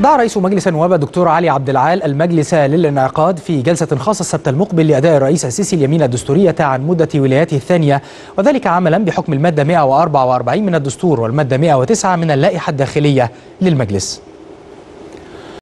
دعا رئيس مجلس النواب الدكتور علي عبد العال المجلس للانعقاد في جلسة خاصة السبت المقبل لأداء الرئيس السيسي اليمين الدستورية عن مدة ولايته الثانية وذلك عملا بحكم المادة 144 من الدستور والمادة 109 من اللائحة الداخلية للمجلس.